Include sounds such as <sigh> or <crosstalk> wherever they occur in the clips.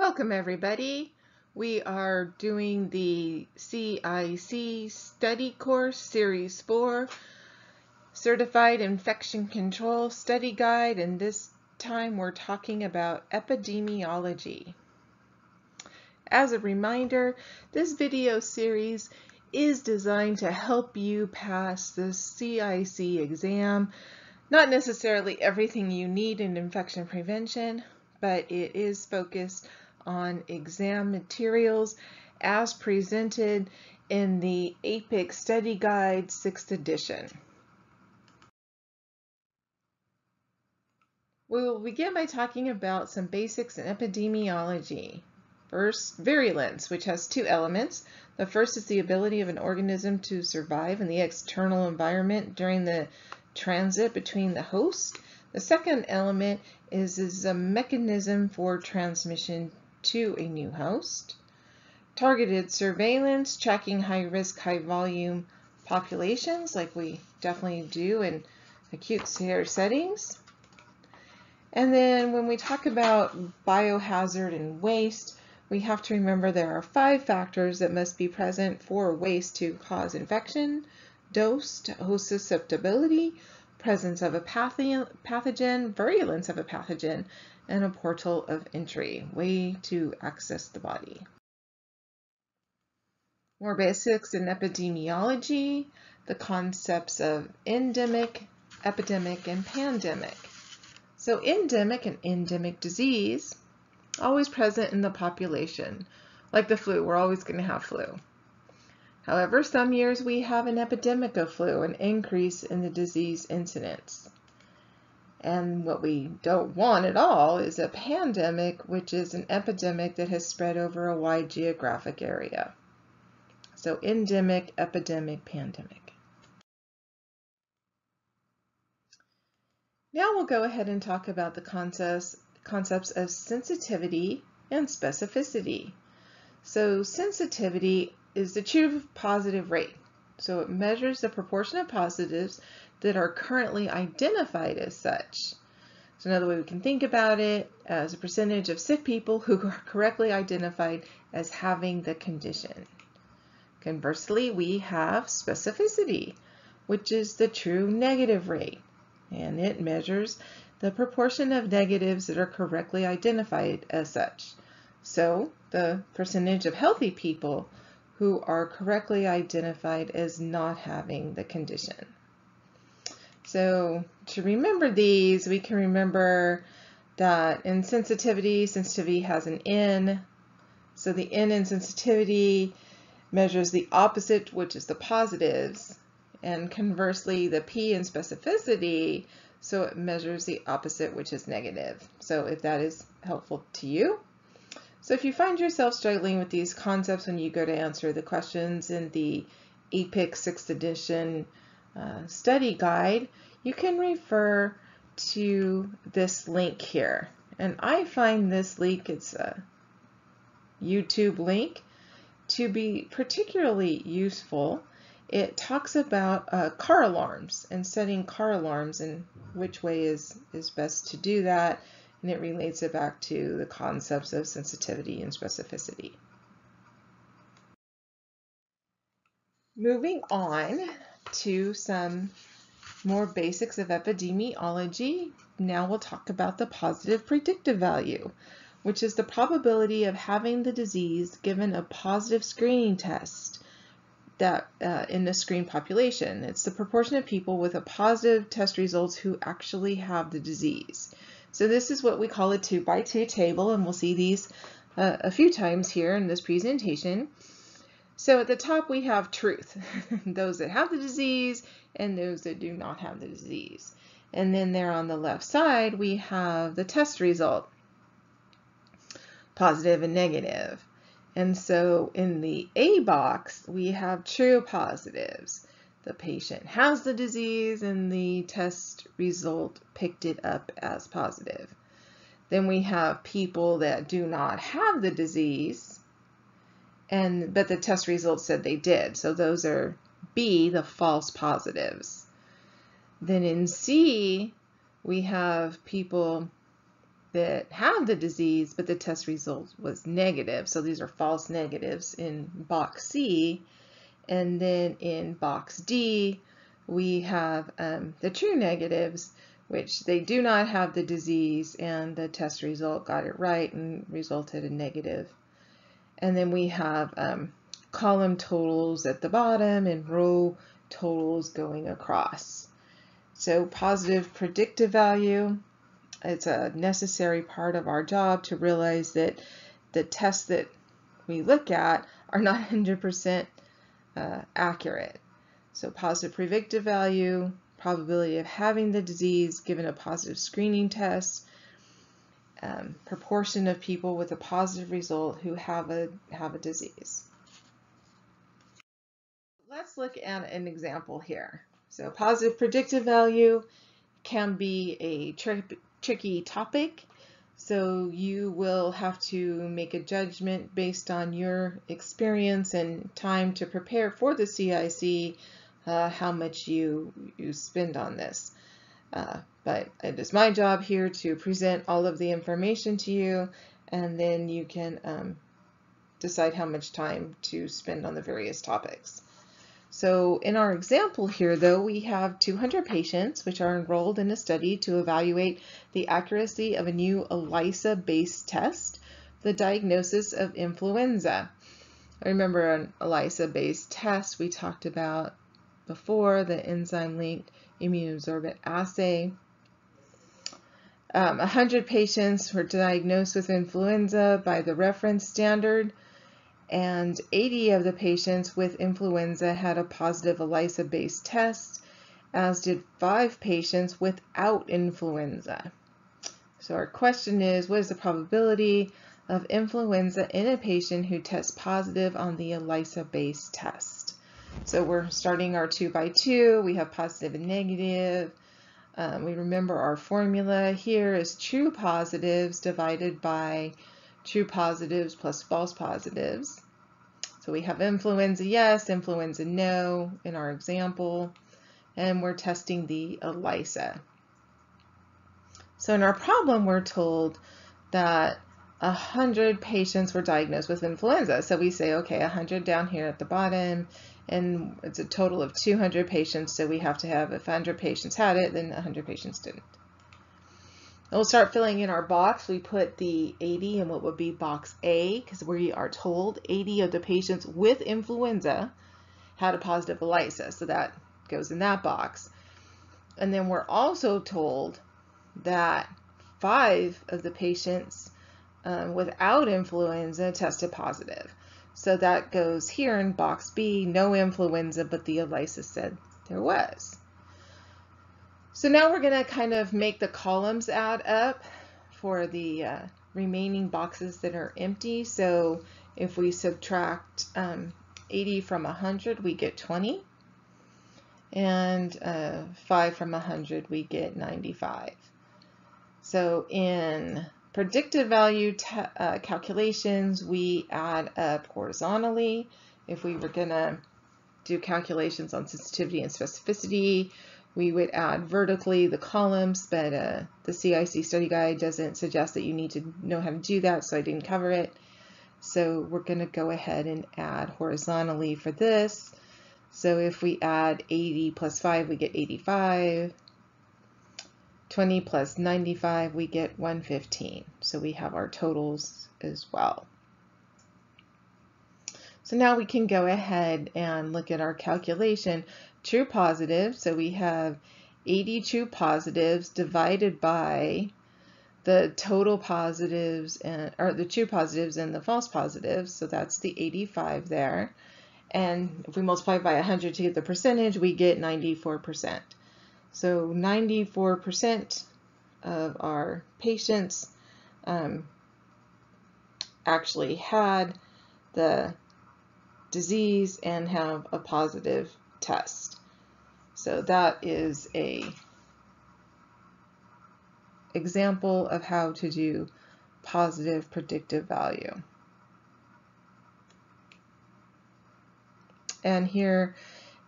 Welcome everybody. We are doing the CIC study course series 4 certified infection control study guide and this time we're talking about epidemiology. As a reminder, this video series is designed to help you pass the CIC exam. Not necessarily everything you need in infection prevention, but it is focused on exam materials as presented in the APIC Study Guide 6th edition. We will begin by talking about some basics in epidemiology. First, virulence, which has two elements. The first is the ability of an organism to survive in the external environment during the transit between the host. The second element is, is a mechanism for transmission to a new host. Targeted surveillance, tracking high risk, high volume populations like we definitely do in acute care settings. And then when we talk about biohazard and waste, we have to remember there are five factors that must be present for waste to cause infection, dose, host susceptibility, presence of a pathogen, virulence of a pathogen, and a portal of entry, way to access the body. More basics in epidemiology, the concepts of endemic, epidemic, and pandemic. So endemic and endemic disease, always present in the population. Like the flu, we're always going to have flu. However, some years we have an epidemic of flu, an increase in the disease incidence. And what we don't want at all is a pandemic, which is an epidemic that has spread over a wide geographic area. So endemic, epidemic, pandemic. Now we'll go ahead and talk about the concepts, concepts of sensitivity and specificity. So sensitivity is the true positive rate. So it measures the proportion of positives that are currently identified as such. So another way we can think about it as a percentage of sick people who are correctly identified as having the condition. Conversely, we have specificity, which is the true negative rate, and it measures the proportion of negatives that are correctly identified as such. So the percentage of healthy people who are correctly identified as not having the condition. So to remember these, we can remember that in sensitivity, sensitivity has an N. So the N in sensitivity measures the opposite, which is the positives. And conversely, the P in specificity, so it measures the opposite, which is negative. So if that is helpful to you. So if you find yourself struggling with these concepts when you go to answer the questions in the APIC 6th edition uh, study guide, you can refer to this link here. And I find this link, it's a YouTube link, to be particularly useful. It talks about uh, car alarms and setting car alarms and which way is, is best to do that. And it relates it back to the concepts of sensitivity and specificity. Moving on to some more basics of epidemiology. Now we'll talk about the positive predictive value, which is the probability of having the disease given a positive screening test that uh, in the screen population. It's the proportion of people with a positive test results who actually have the disease. So this is what we call a two by two table, and we'll see these uh, a few times here in this presentation. So at the top we have truth, <laughs> those that have the disease and those that do not have the disease. And then there on the left side we have the test result, positive and negative. And so in the A box we have true positives. The patient has the disease and the test result picked it up as positive. Then we have people that do not have the disease and but the test results said they did. So those are B, the false positives. Then in C, we have people that have the disease, but the test result was negative. So these are false negatives in box C. And then in box D, we have um, the true negatives, which they do not have the disease and the test result got it right and resulted in negative. And then we have um, column totals at the bottom and row totals going across. So positive predictive value, it's a necessary part of our job to realize that the tests that we look at are not <laughs> 100% uh, accurate. So positive predictive value, probability of having the disease given a positive screening test, um, proportion of people with a positive result who have a have a disease. Let's look at an example here. So positive predictive value can be a tri tricky topic. So you will have to make a judgment based on your experience and time to prepare for the CIC, uh, how much you, you spend on this. Uh, but it is my job here to present all of the information to you and then you can um, decide how much time to spend on the various topics. So in our example here, though, we have 200 patients which are enrolled in a study to evaluate the accuracy of a new ELISA-based test, the diagnosis of influenza. Remember an ELISA-based test we talked about before, the enzyme-linked immunosorbent assay. Um, 100 patients were diagnosed with influenza by the reference standard and 80 of the patients with influenza had a positive ELISA-based test, as did five patients without influenza. So our question is, what is the probability of influenza in a patient who tests positive on the ELISA-based test? So we're starting our two by two. We have positive and negative. Um, we remember our formula here is true positives divided by true positives plus false positives. So we have influenza yes, influenza no in our example, and we're testing the ELISA. So in our problem, we're told that 100 patients were diagnosed with influenza. So we say, okay, 100 down here at the bottom, and it's a total of 200 patients. So we have to have, if 100 patients had it, then 100 patients didn't. we'll start filling in our box. We put the 80 in what would be box A because we are told 80 of the patients with influenza had a positive ELISA. So that goes in that box. And then we're also told that five of the patients um, without influenza tested positive. So that goes here in box B, no influenza, but the ELISA said there was. So now we're going to kind of make the columns add up for the uh, remaining boxes that are empty. So if we subtract um, 80 from 100, we get 20. And uh, 5 from 100, we get 95. So in predictive value uh, calculations, we add up horizontally. If we were going to do calculations on sensitivity and specificity, we would add vertically the columns, but uh, the CIC study guide doesn't suggest that you need to know how to do that, so I didn't cover it. So we're going to go ahead and add horizontally for this. So if we add 80 plus 5, we get 85. 20 plus 95, we get 115. So we have our totals as well. So now we can go ahead and look at our calculation. True positive, so we have 80 true positives divided by the total positives and or the true positives and the false positives, so that's the 85 there. And if we multiply by 100 to get the percentage, we get 94%. So 94% of our patients um, actually had the disease and have a positive test. So that is a example of how to do positive predictive value. And here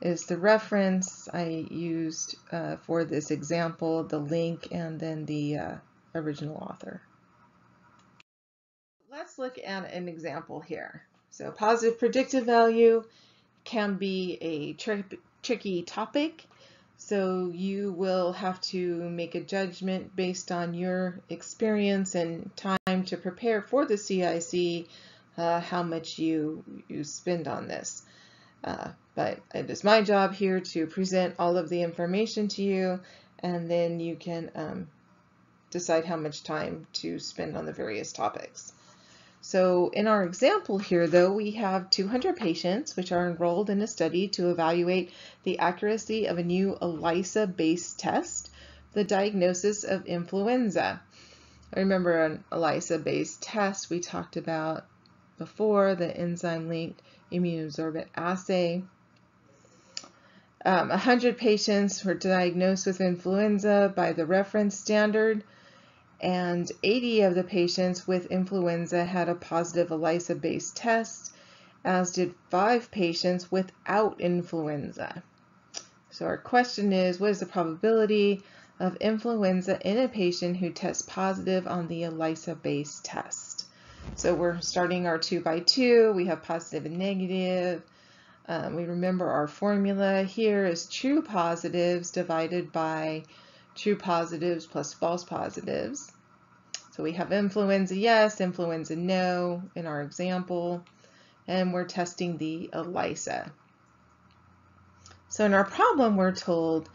is the reference I used uh, for this example, the link, and then the uh, original author. let's look at an example here. So positive predictive value can be a tri tricky topic. So you will have to make a judgment based on your experience and time to prepare for the CIC, uh, how much you, you spend on this. Uh, but it is my job here to present all of the information to you and then you can um, decide how much time to spend on the various topics. So in our example here, though, we have 200 patients which are enrolled in a study to evaluate the accuracy of a new ELISA-based test, the diagnosis of influenza. I remember an ELISA-based test we talked about before, the enzyme-linked immunosorbent assay. Um, 100 patients were diagnosed with influenza by the reference standard and 80 of the patients with influenza had a positive ELISA-based test, as did five patients without influenza. So our question is, what is the probability of influenza in a patient who tests positive on the ELISA-based test? So we're starting our two by two. We have positive and negative. Um, we remember our formula here is true positives divided by true positives plus false positives. So we have influenza yes, influenza no in our example, and we're testing the ELISA. So in our problem, we're told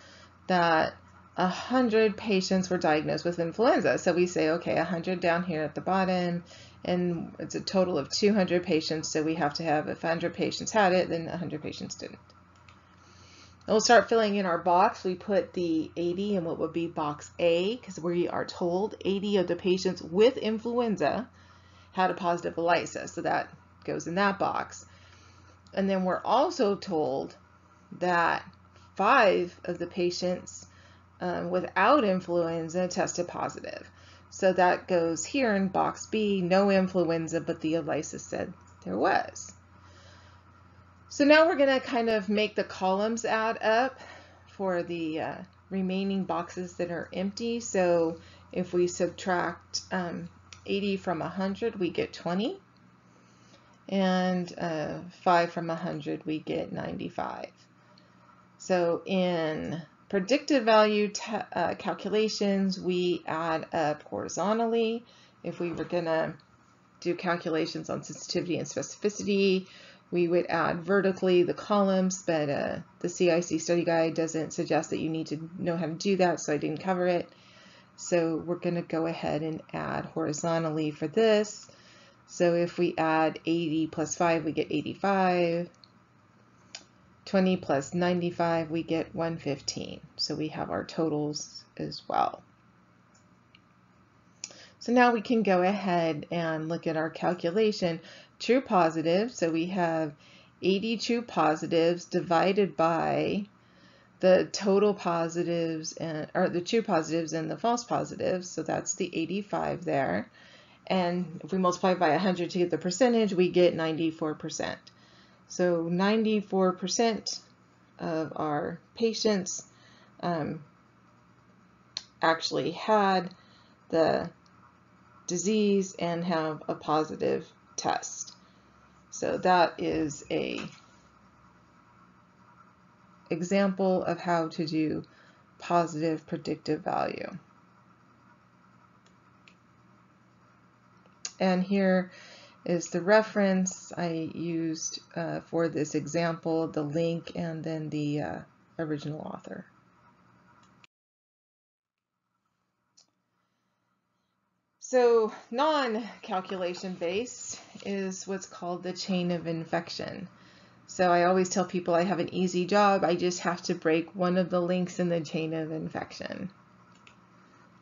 that 100 patients were diagnosed with influenza. So we say, okay, 100 down here at the bottom, and it's a total of 200 patients. So we have to have, if 100 patients had it, then 100 patients didn't. We'll start filling in our box. We put the 80 in what would be box A because we are told 80 of the patients with influenza had a positive ELISA. So that goes in that box. And then we're also told that five of the patients um, without influenza tested positive. So that goes here in box B, no influenza, but the ELISA said there was. So now we're going to kind of make the columns add up for the uh, remaining boxes that are empty. So if we subtract um, 80 from 100, we get 20. And uh, 5 from 100, we get 95. So in predictive value uh, calculations, we add up horizontally. If we were going to do calculations on sensitivity and specificity, we would add vertically the columns, but uh, the CIC study guide doesn't suggest that you need to know how to do that, so I didn't cover it. So we're going to go ahead and add horizontally for this. So if we add 80 plus 5, we get 85. 20 plus 95, we get 115. So we have our totals as well. So now we can go ahead and look at our calculation true positives. So we have 82 positives divided by the total positives and or the true positives and the false positives. So that's the 85 there. And if we multiply by 100 to get the percentage, we get 94%. So 94% of our patients um, actually had the disease and have a positive test. So that is a example of how to do positive predictive value. And here is the reference I used uh, for this example, the link, and then the uh, original author. So non-calculation based is what's called the chain of infection. So I always tell people I have an easy job. I just have to break one of the links in the chain of infection.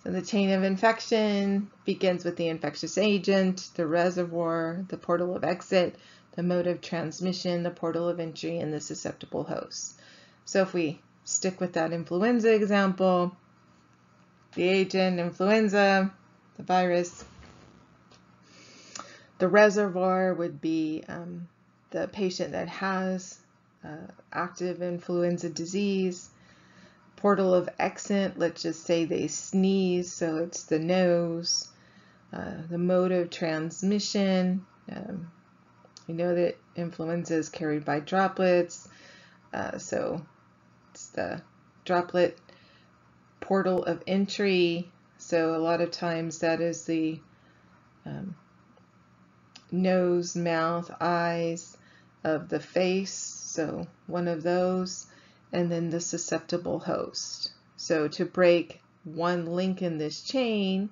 So the chain of infection begins with the infectious agent, the reservoir, the portal of exit, the mode of transmission, the portal of entry, and the susceptible host. So if we stick with that influenza example, the agent, influenza, the virus. The reservoir would be um, the patient that has uh, active influenza disease. Portal of exit, let's just say they sneeze, so it's the nose. uh, the mode of transmission. Um, we know that influenza is carried by droplets, uh, so it's the droplet portal of entry. So a lot of times that is the um, nose, mouth, eyes of the face. So one of those, and then the susceptible host. So to break one link in this chain,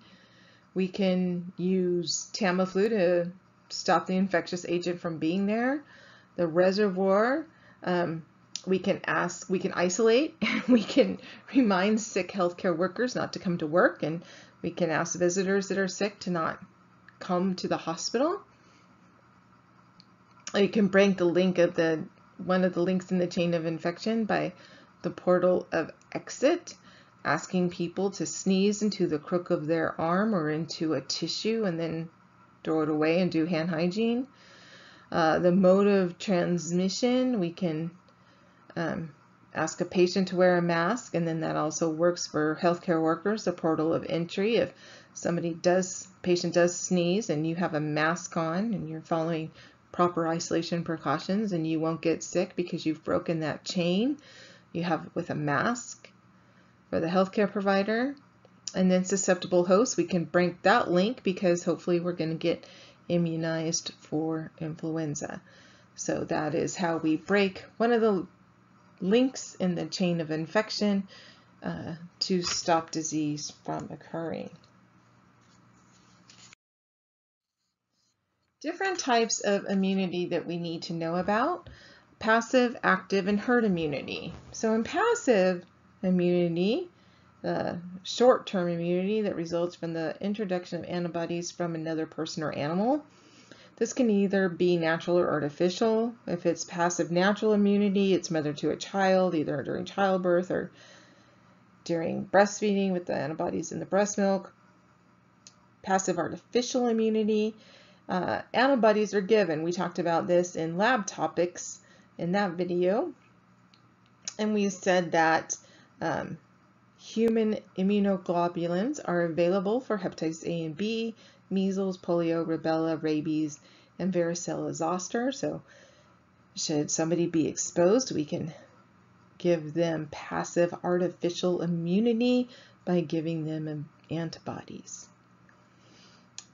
we can use Tamiflu to stop the infectious agent from being there. The reservoir, um, we can ask, we can isolate, <laughs> we can remind sick healthcare workers not to come to work, and we can ask visitors that are sick to not come to the hospital. You can break the link of the one of the links in the chain of infection by the portal of exit, asking people to sneeze into the crook of their arm or into a tissue and then throw it away and do hand hygiene. Uh, the mode of transmission, we can um, ask a patient to wear a mask, and then that also works for healthcare workers, the portal of entry. If somebody does, patient does sneeze and you have a mask on and you're following proper isolation precautions and you won't get sick because you've broken that chain you have with a mask for the healthcare provider. And then susceptible hosts, we can break that link because hopefully we're going to get immunized for influenza. So that is how we break one of the links in the chain of infection uh, to stop disease from occurring. Different types of immunity that we need to know about, passive, active, and herd immunity. So in passive immunity, the short-term immunity that results from the introduction of antibodies from another person or animal. This can either be natural or artificial. If it's passive natural immunity, it's mother to a child, either during childbirth or during breastfeeding with the antibodies in the breast milk. Passive artificial immunity, uh, antibodies are given. We talked about this in lab topics in that video. And we said that um, Human immunoglobulins are available for hepatitis A and B, measles, polio, rubella, rabies, and varicella zoster. So should somebody be exposed, we can give them passive artificial immunity by giving them antibodies.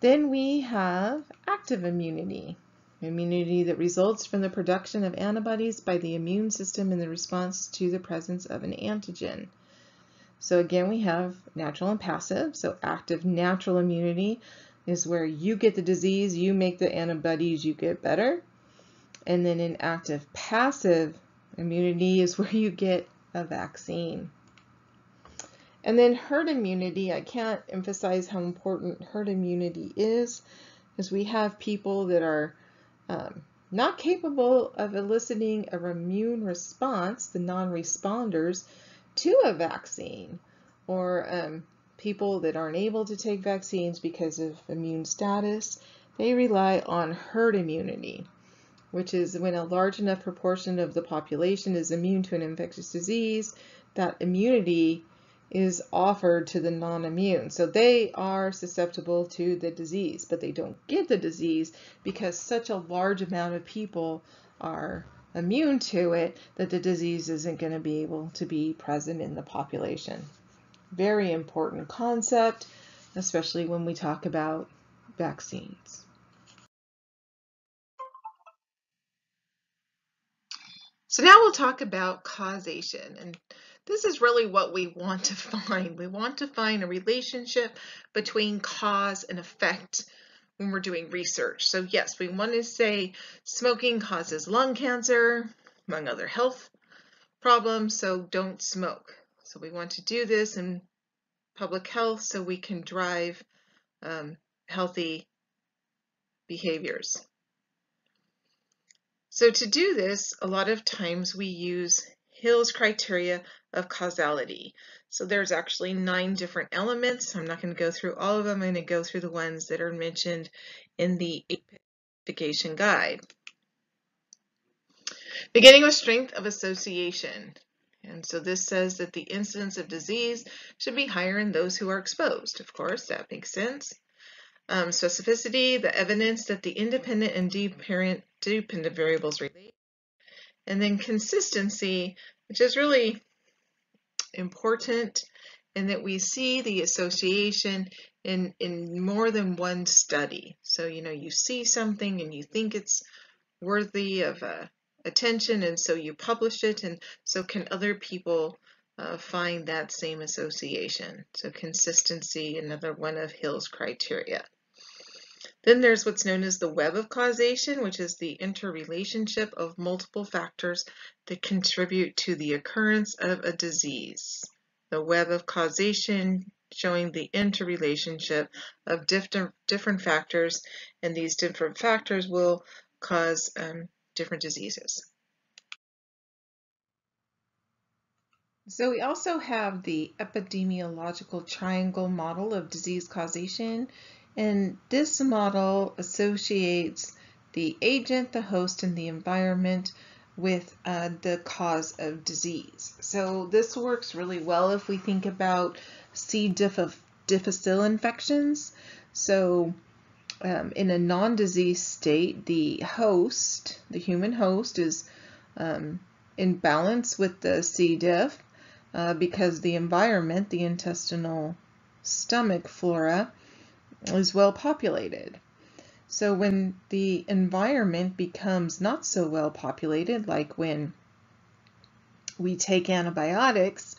Then we have active immunity, immunity that results from the production of antibodies by the immune system in the response to the presence of an antigen. So again, we have natural and passive. So active natural immunity is where you get the disease, you make the antibodies, you get better. And then in active passive immunity is where you get a vaccine. And then herd immunity, I can't emphasize how important herd immunity is, because we have people that are um, not capable of eliciting a immune response, the non-responders, to a vaccine. Or um, people that aren't able to take vaccines because of immune status, they rely on herd immunity, which is when a large enough proportion of the population is immune to an infectious disease, that immunity is offered to the non-immune. So they are susceptible to the disease, but they don't get the disease because such a large amount of people are immune to it that the disease isn't going to be able to be present in the population. Very important concept, especially when we talk about vaccines. So now we'll talk about causation. And this is really what we want to find. We want to find a relationship between cause and effect when we're doing research. So yes, we want to say smoking causes lung cancer, among other health problems, so don't smoke. So we want to do this in public health so we can drive um, healthy behaviors. So to do this, a lot of times we use Hill's criteria of causality. So there's actually nine different elements. I'm not going to go through all of them. I'm going to go through the ones that are mentioned in the application guide. Beginning with strength of association. And so this says that the incidence of disease should be higher in those who are exposed. Of course, that makes sense. Um, specificity, the evidence that the independent and dependent, dependent variables relate. And then consistency, which is really important in that we see the association in, in more than one study. So, you know, you see something and you think it's worthy of uh, attention and so you publish it and so can other people uh, find that same association. So consistency, another one of Hill's criteria. Then there's what's known as the web of causation, which is the interrelationship of multiple factors that contribute to the occurrence of a disease. The web of causation showing the interrelationship of different, different factors, and these different factors will cause um, different diseases. So we also have the epidemiological triangle model of disease causation, and this model associates the agent, the host, and the environment with uh, the cause of disease. So this works really well if we think about C. difficile infections. So um, in a non-disease state, the host, the human host, is um, in balance with the C. diff uh, because the environment, the intestinal stomach flora, is well populated. So when the environment becomes not so well populated, like when we take antibiotics,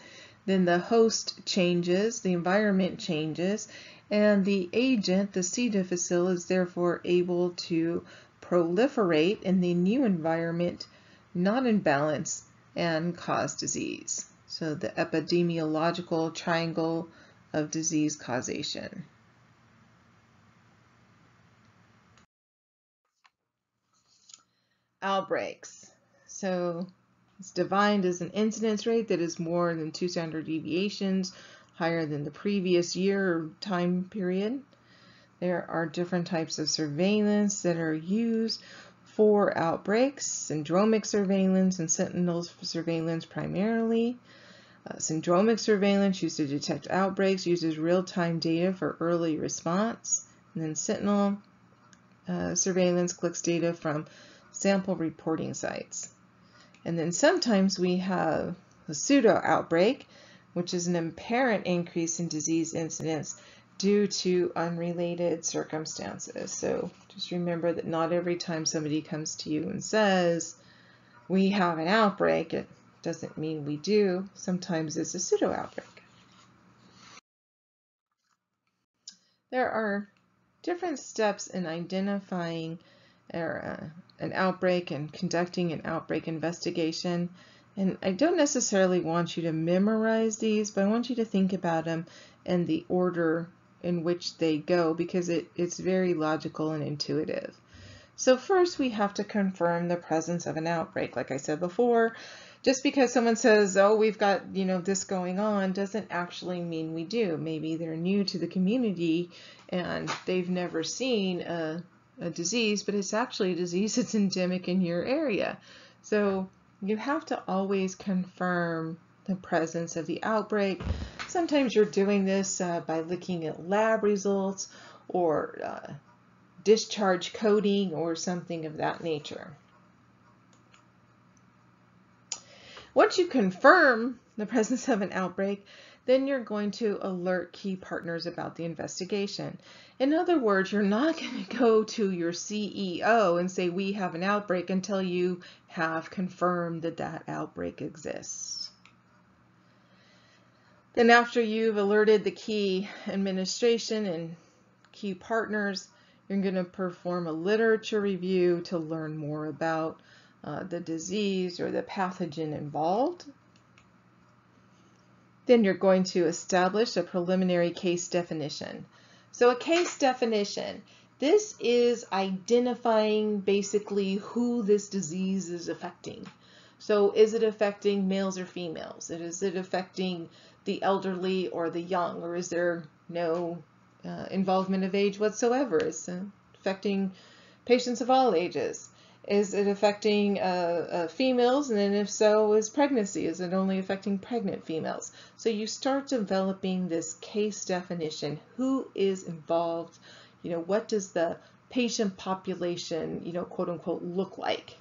then the host changes, the environment changes, and the agent, the C. difficile, is therefore able to proliferate in the new environment not in balance and cause disease. So the epidemiological triangle of disease causation. Outbreaks. So it's defined as an incidence rate that is more than two standard deviations higher than the previous year time period. There are different types of surveillance that are used for outbreaks, syndromic surveillance and sentinel surveillance primarily. Uh, syndromic surveillance used to detect outbreaks uses real-time data for early response. And then sentinel uh, surveillance collects data from sample reporting sites. And then sometimes we have a pseudo outbreak which is an apparent increase in disease incidence due to unrelated circumstances. So just remember that not every time somebody comes to you and says, we have an outbreak, it doesn't mean we do. Sometimes it's a pseudo outbreak. There are different steps in identifying er, uh, an outbreak and conducting an outbreak investigation. And I don't necessarily want you to memorize these, but I want you to think about them and the order in which they go because it, it's very logical and intuitive. So first we have to confirm the presence of an outbreak. Like I said before, just because someone says, oh, we've got, you know, this going on doesn't actually mean we do. Maybe they're new to the community and they've never seen a, a disease, but it's actually a disease <laughs> that's endemic in your area. So you have to always confirm the presence of the outbreak. Sometimes you're doing this uh, by looking at lab results or uh, discharge coding or something of that nature. Once you confirm the presence of an outbreak, then you're going to alert key partners about the investigation. In other words, you're not <laughs> going to go to your CEO and say, we have an outbreak until you have confirmed that that outbreak exists. Then after you've alerted the key administration and key partners, you're going to perform a literature review to learn more about uh, the disease or the pathogen involved. Then you're going to establish a preliminary case definition. So a case definition, this is identifying basically who this disease is affecting. So is it affecting males or females? Is it affecting the elderly or the young? Or is there no uh, involvement of age whatsoever? Is affecting patients of all ages? Is it affecting uh, uh, females? And then if so, is pregnancy? Is it only affecting pregnant females? So you start developing this case definition. Who is involved? You know, what does the patient population, you know, quote unquote, look like?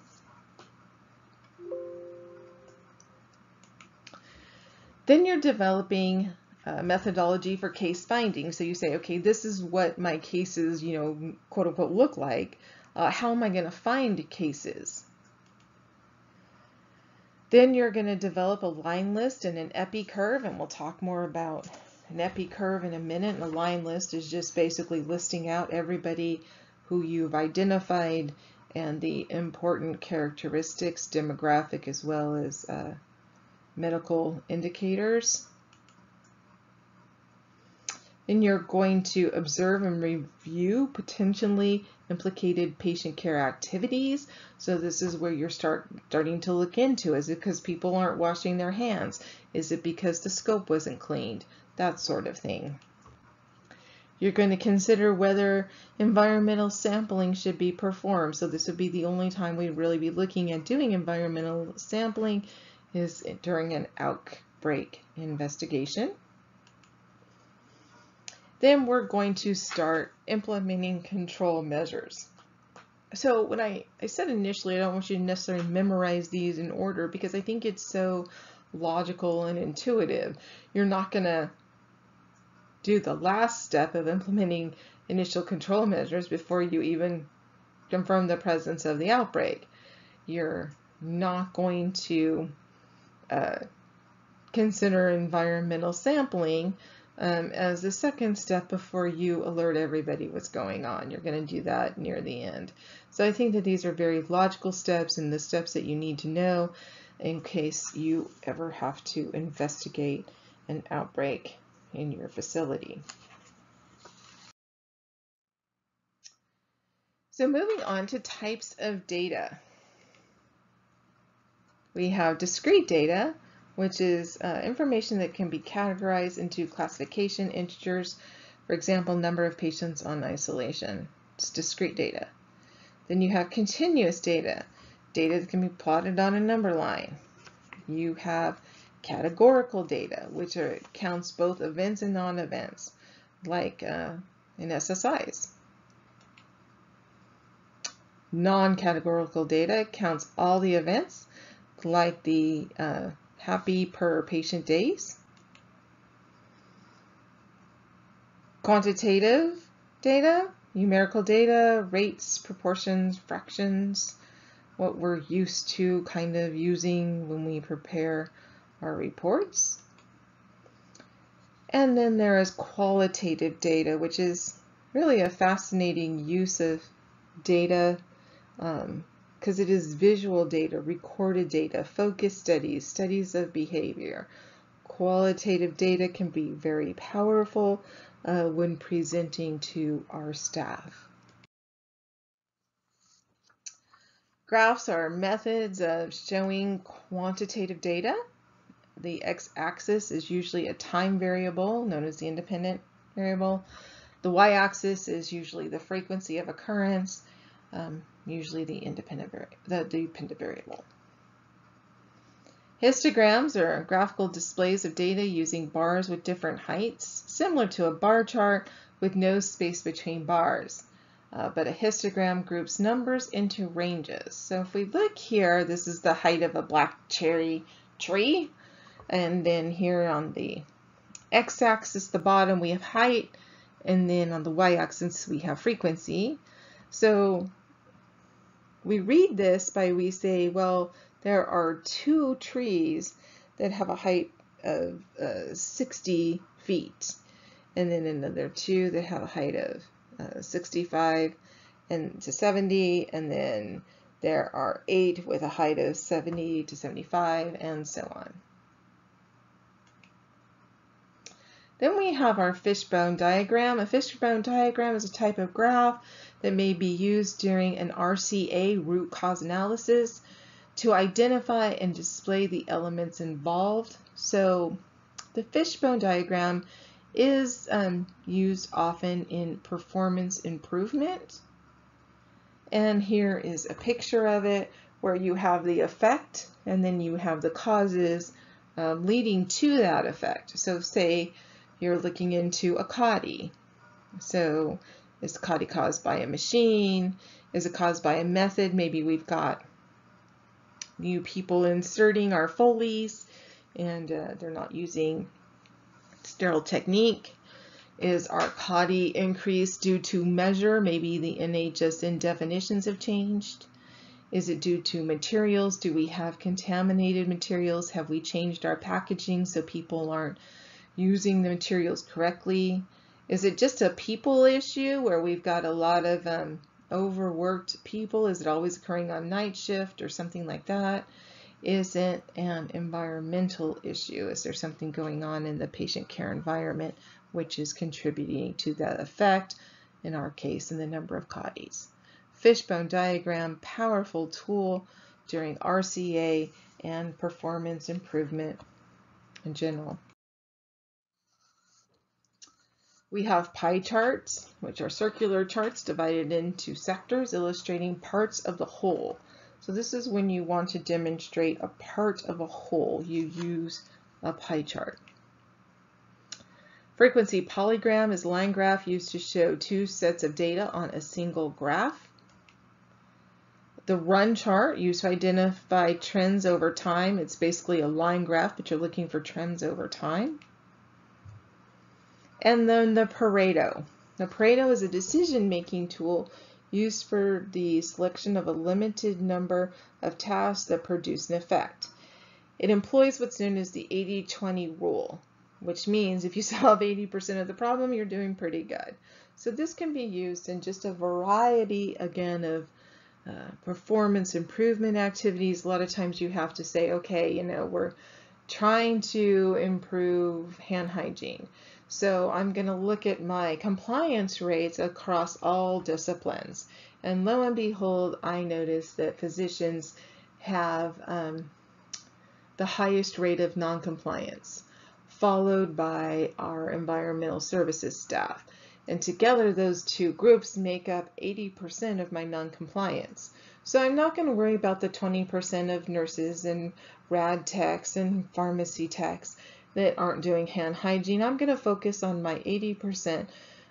Then you're developing a methodology for case finding. So you say, okay, this is what my cases, you know, quote unquote, look like. Uh, how am I going to find cases? Then you're going to develop a line list and an epi curve, and we'll talk more about an epi curve in a minute. And a line list is just basically listing out everybody who you've identified and the important characteristics, demographic as well as uh, medical indicators. And you're going to observe and review potentially implicated patient care activities. So this is where you're start starting to look into. Is it because people aren't washing their hands? Is it because the scope wasn't cleaned? That sort of thing. You're going to consider whether environmental sampling should be performed. So this would be the only time we'd really be looking at doing environmental sampling is during an outbreak investigation. Then we're going to start implementing control measures. So when I, I said initially, I don't want you to necessarily memorize these in order because I think it's so logical and intuitive. You're not going to do the last step of implementing initial control measures before you even confirm the presence of the outbreak. You're not going to uh, consider environmental sampling um, as the second step before you alert everybody what's going on. You're going to do that near the end. So I think that these are very logical steps and the steps that you need to know in case you ever have to investigate an outbreak in your facility. So moving on to types of data. We have discrete data, which is uh, information that can be categorized into classification integers, for example, number of patients on isolation. It's discrete data. Then you have continuous data, data that can be plotted on a number line. You have categorical data, which are, counts both events and non-events, like uh, in SSIs. Non-categorical data counts all the events, like the uh, HAPI per patient days. Quantitative data, numerical data, rates, proportions, fractions, what we're used to kind of using when we prepare our reports. And then there is qualitative data, which is really a fascinating use of data um, because it is visual data, recorded data, focus studies, studies of behavior. Qualitative data can be very powerful uh, when presenting to our staff. Graphs are methods of showing quantitative data. The x-axis is usually a time variable known as the independent variable. The y-axis is usually the frequency of occurrence. Um, usually the independent the dependent variable. Histograms are graphical displays of data using bars with different heights, similar to a bar chart with no space between bars. Uh, but a histogram groups numbers into ranges. So if we look here, this is the height of a black cherry tree. And then here on the x-axis, the bottom, we have height. And then on the y-axis, we have frequency. So we read this by we say, well, there are two trees that have a height of uh, 60 feet, and then another two that have a height of uh, 65 and to 70, and then there are eight with a height of 70 to 75, and so on. Then we have our fishbone diagram. A fishbone diagram is a type of graph that may be used during an RCA root cause analysis to identify and display the elements involved. So the fishbone diagram is um, used often in performance improvement. And here is a picture of it where you have the effect and then you have the causes uh, leading to that effect. So say you're looking into a CAUTI. So Is CAUTI caused by a machine? Is it caused by a method? Maybe we've got new people inserting our Foleys and uh, they're not using sterile technique. Is our CAUTI increase due to measure? Maybe the NHSN definitions have changed. Is it due to materials? Do we have contaminated materials? Have we changed our packaging so people aren't using the materials correctly? Is it just a people issue where we've got a lot of um, overworked people? Is it always occurring on night shift or something like that? Is it an environmental issue? Is there something going on in the patient care environment which is contributing to that effect, in our case, in the number of CAUTIs? Fishbone diagram, powerful tool during RCA and performance improvement in general. We have pie charts, which are circular charts divided into sectors illustrating parts of the whole. So this is when you want to demonstrate a part of a whole, you use a pie chart. Frequency polygram is line graph used to show two sets of data on a single graph. The run chart used to identify trends over time. It's basically a line graph, but you're looking for trends over time. And then the Pareto. The Pareto is a decision-making tool used for the selection of a limited number of tasks that produce an effect. It employs what's known as the 80-20 rule, which means if you <laughs> solve 80% of the problem, you're doing pretty good. So this can be used in just a variety, again, of uh, performance improvement activities. A lot of times you have to say, okay, you know, we're trying to improve hand hygiene. So I'm going to look at my compliance rates across all disciplines. And lo and behold, I notice that physicians have um, the highest rate of noncompliance, followed by our environmental services staff. And together, those two groups make up 80% of my noncompliance. So I'm not going to worry about the 20% of nurses and rad techs and pharmacy techs that aren't doing hand hygiene. I'm going to focus on my 80%,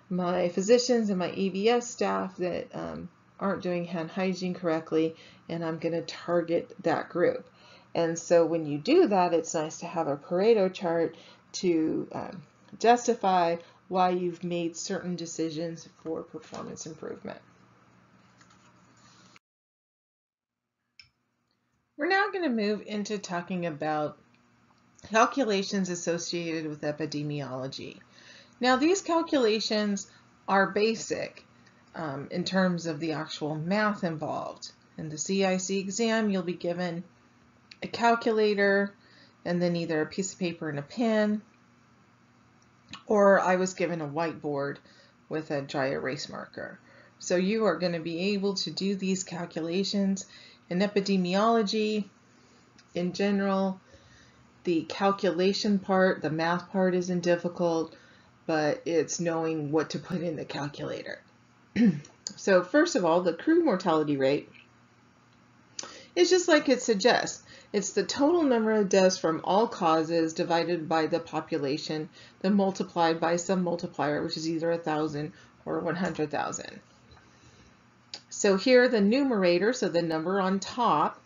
my physicians and my EVS staff that um, aren't doing hand hygiene correctly, and I'm going to target that group. And so when you do that, it's nice to have a Pareto chart to um, justify why you've made certain decisions for performance improvement. We're now going to move into talking about calculations associated with epidemiology. Now these calculations are basic um, in terms of the actual math involved. In the CIC exam, you'll be given a calculator and then either a piece of paper and a pen, or I was given a whiteboard with a dry erase marker. So you are going to be able to do these calculations in epidemiology in general the calculation part, the math part isn't difficult, but it's knowing what to put in the calculator. <clears throat> so first of all, the crude mortality rate is just like it suggests. It's the total number of deaths from all causes divided by the population, then multiplied by some multiplier, which is either 1,000 or 100,000. So here the numerator, so the number on top,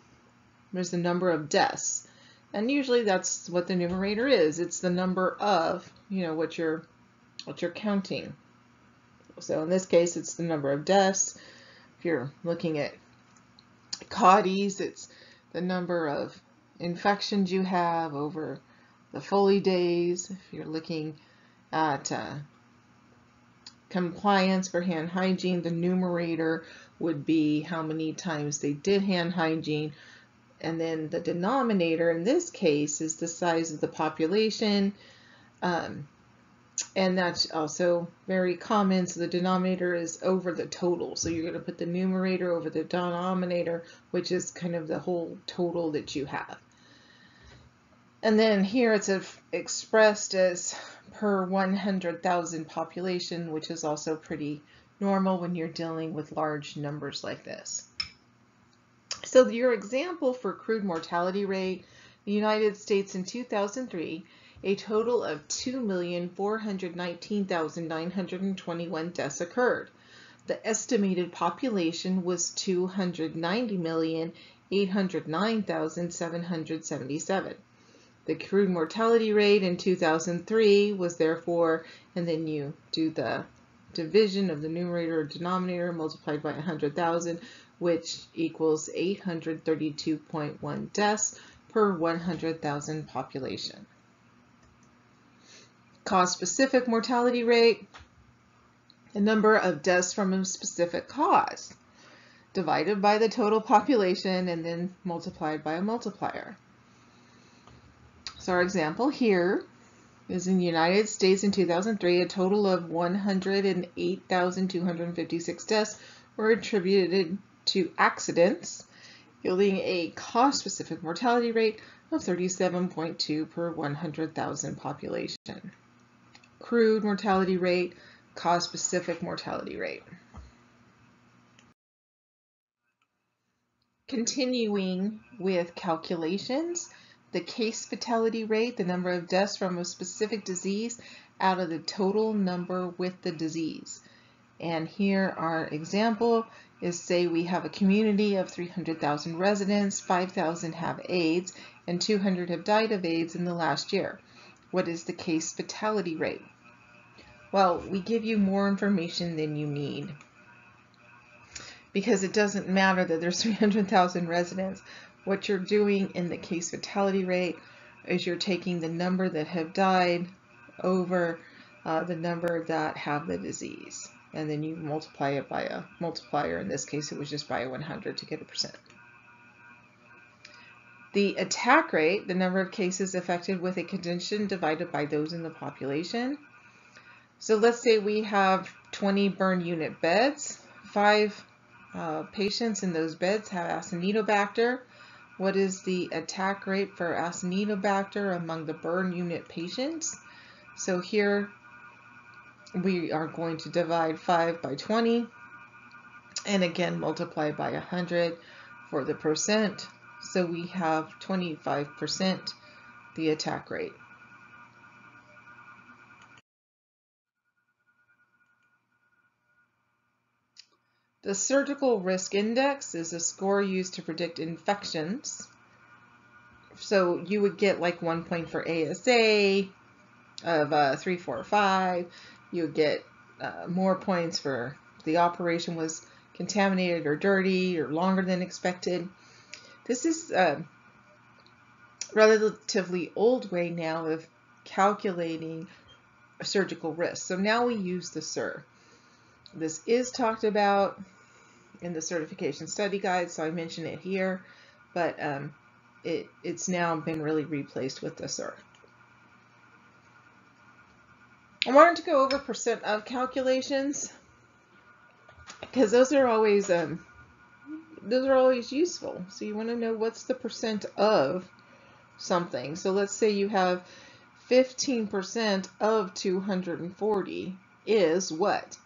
there's the number of deaths. And usually that's what the numerator is. It's the number of, you know, what you're, what you're counting. So in this case, it's the number of deaths. If you're looking at CAUTIs, it's the number of infections you have over the Foley days. If you're looking at uh, compliance for hand hygiene, the numerator would be how many times they did hand hygiene and then the denominator in this case is the size of the population. Um, and that's also very common. So the denominator is over the total. So you're going to put the numerator over the denominator, which is kind of the whole total that you have. And then here it's expressed as per 100,000 population, which is also pretty normal when you're dealing with large numbers like this. So your example for crude mortality rate, the United States in 2003, a total of 2,419,921 deaths occurred. the estimated population was 290,809,777. The crude mortality rate in 2003 was therefore, and then you do the division of the numerator or denominator multiplied by 100,000, which equals 832.1 deaths per 100,000 population. Cause-specific mortality rate, the number of deaths from a specific cause, divided by the total population and then multiplied by a multiplier. So our example here is in the United States in 2003, a total of 108,256 deaths were attributed to accidents, yielding a cause-specific mortality rate of 37.2 per 100,000 population. Crude mortality rate, cause-specific mortality rate. Continuing with calculations, the case fatality rate, the number of deaths from a specific disease out of the total number with the disease. And here our example is say we have a community of 300,000 residents, 5,000 have AIDS, and 200 have died of AIDS in the last year. What is the case fatality rate? Well, we give you more information than you need because it doesn't matter that there's <laughs> 300,000 residents. What you're doing in the case fatality rate is you're taking the number that have died over uh, the number that have the disease. And then you multiply it by a multiplier. In this case, it was just by 100 to get a percent. The attack rate, the number of cases affected with a condition divided by those in the population. So let's say we have 20 burn unit beds. Five uh, patients in those beds have Acinetobacter. What is the attack rate for Acinetobacter among the burn unit patients? So here we are going to divide 5 by 20 and again multiply by 100 for the percent. So we have 25% the attack rate. The surgical risk index is a score used to predict infections. So you would get like one point for ASA of uh, three, four, five. You get uh, more points for the operation was contaminated or dirty or longer than expected. This is a relatively old way now of calculating surgical risk. So now we use the SIR. This is talked about in the certification study guide, so I mention it here, but um, it, it's now been really replaced with the SIR. I wanted to go over percent of calculations because those are always um, those are always useful. So you want to know what's the percent of something. So let's say you have 15% of 240 is what?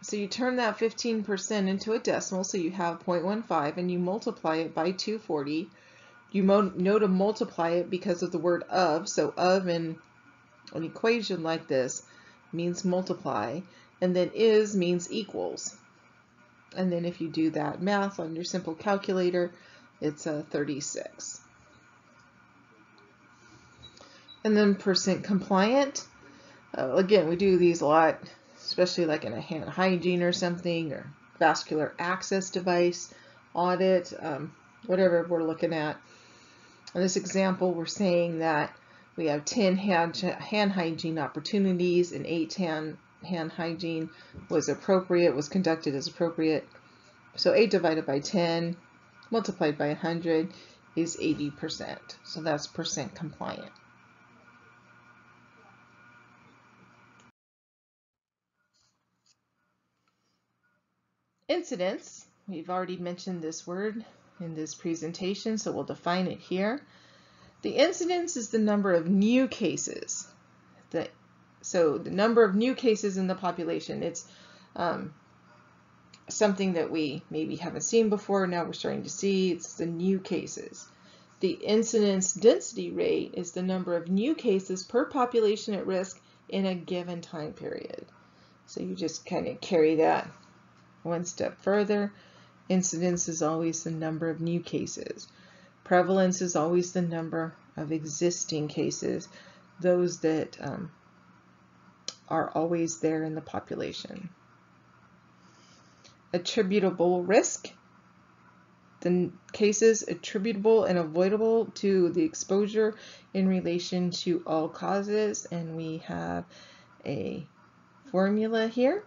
So you turn that 15% into a decimal, so you have 0.15, and you multiply it by 240. You know to multiply it because of the word of, so of in an equation like this means multiply, and then is means equals. And then if you do that math on your simple calculator, it's a 36. And then percent compliant. Uh, again, we do these a lot especially like in a hand hygiene or something, or vascular access device audit, um, whatever we're looking at. In this example, we're saying that we have 10 hand, hand hygiene opportunities and 8 hand, hand hygiene was appropriate, was conducted as appropriate. So 8 divided by 10 multiplied by 100 is 80%. So that's percent compliant. Incidence, we've already mentioned this word in this presentation, so we'll define it here. The incidence is the number of new cases. So the number of new cases in the population, it's um, something that we maybe haven't seen before, now we're starting to see, it's the new cases. The incidence density rate is the number of new cases per population at risk in a given time period. So you just kind of carry that one step further, incidence is always the number of new cases. Prevalence is always the number of existing cases, those that um, are always there in the population. Attributable risk, the cases attributable and avoidable to the exposure in relation to all causes, and we have a formula here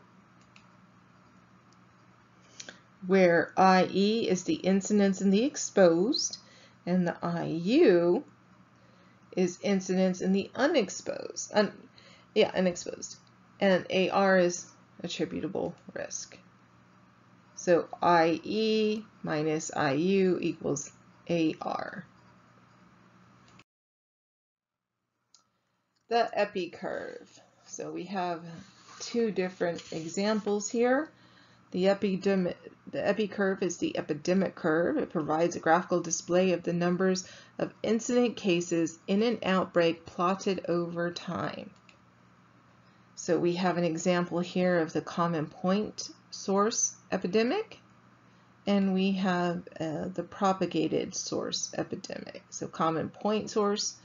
where IE is the incidence in the exposed and the IU is incidence in the unexposed. Un, yeah, unexposed. And AR is attributable risk. So IE minus IU equals AR. The epi curve. So we have two different examples here. The epidemic, the curve is the epidemic curve. It provides a graphical display of the numbers of incident cases in an outbreak plotted over time. So we have an example here of the common point source epidemic, and we have uh, the propagated source epidemic. So common point source,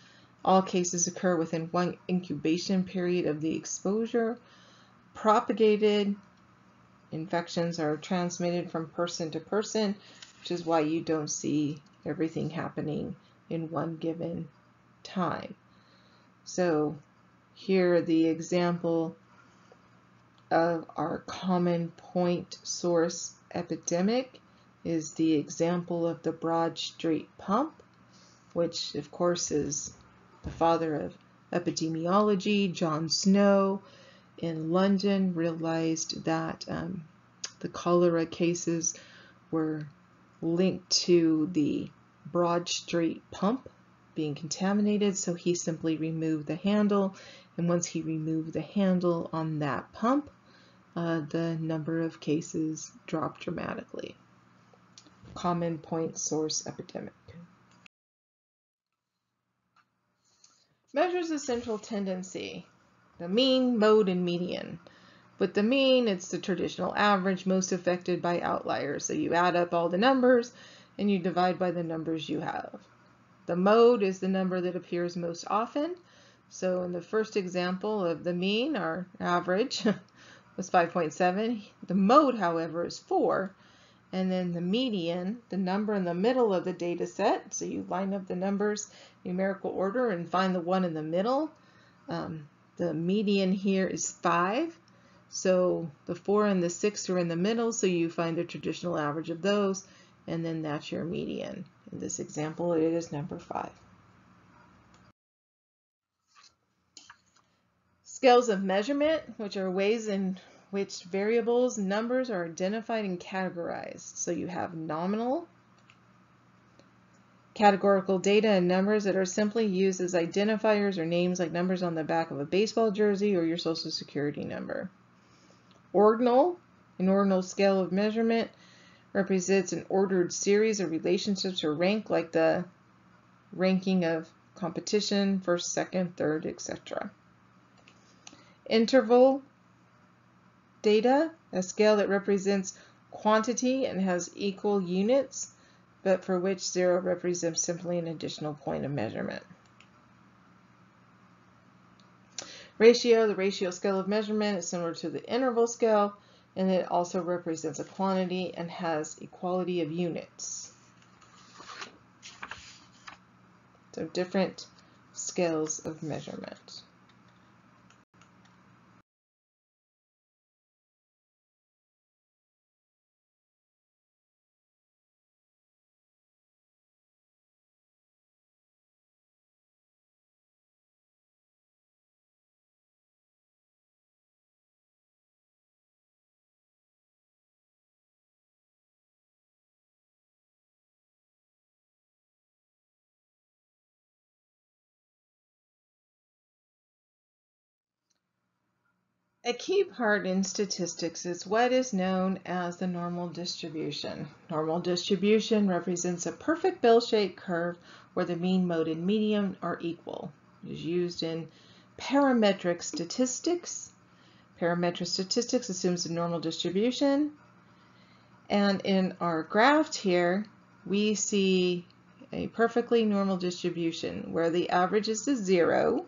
all cases occur within one incubation period of the exposure. Propagated infections are transmitted from person to person, which is why you don't see everything happening in one given time. So here the example of our common point source epidemic is the example of the Broad Street pump, which of course is the father of epidemiology, John Snow, in London realized that um, the cholera cases were linked to the Broad Street pump being contaminated, so he simply removed the handle, and once he removed the handle on that pump, uh, the number of cases dropped dramatically. Common point source epidemic. Measures of central tendency the mean, mode, and median. With the mean, it's the traditional average most affected by outliers. So you add up all the numbers and you divide by the numbers you have. The mode is the number that appears most often. So in the first example of the mean, our average <laughs> was 5.7. The mode, however, is 4. And then the median, the number in the middle of the data set. So you line up the numbers numerical order and find the one in the middle. Um, the median here is 5. So the 4 and the 6 are in the middle, so you find the traditional average of those, and then that's your median. In this example, it is number 5. Scales of measurement, which are ways in which variables, numbers are identified and categorized. So you have nominal, categorical data and numbers that are simply used as identifiers or names like numbers on the back of a baseball jersey or your social security number. Ordinal, an ordinal scale of measurement, represents an ordered series of relationships or rank like the ranking of competition, first, second, third, etc. Interval data, a scale that represents quantity and has equal units but for which zero represents simply an additional point of measurement. Ratio, the ratio scale of measurement is similar to the interval scale, and it also represents a quantity and has equality of units. So different scales of measurement. A key part in statistics is what is known as the normal distribution. Normal distribution represents a perfect bell-shaped curve where the mean, mode, and median are equal. It is used in parametric statistics. Parametric statistics assumes a normal distribution And in our graph here, we see a perfectly normal distribution where the average is the zero.